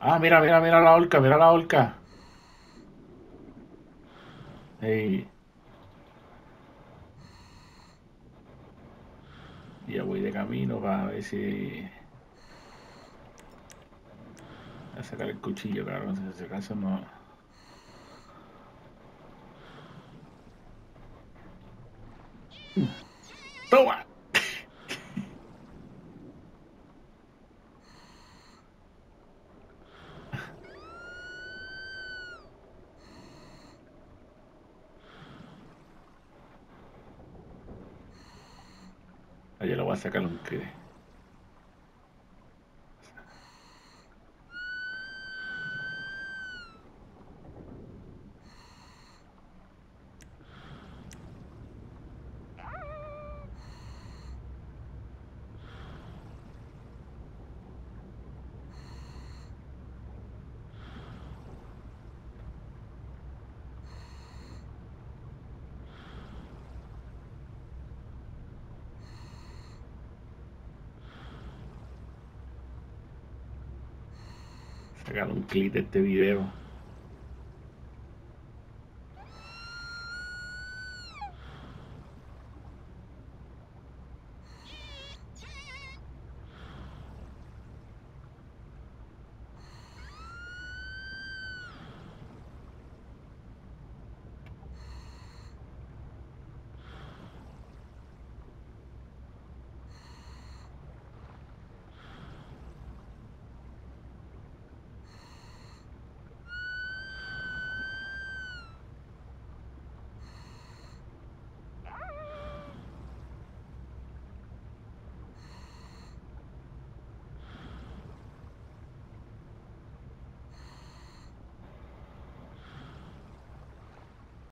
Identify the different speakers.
Speaker 1: Ah, mira, mira, mira la horca, mira la horca. Hey. Ya voy de camino para ver si... Voy a sacar el cuchillo, claro, en ese caso no... ¡Toma! Allá lo voy a sacar un sacar un clip de este video